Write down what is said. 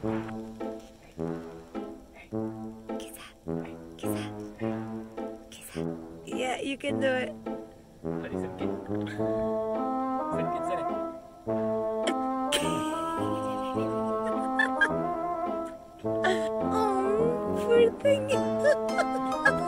Yeah, you can do it. Oh, poor thing.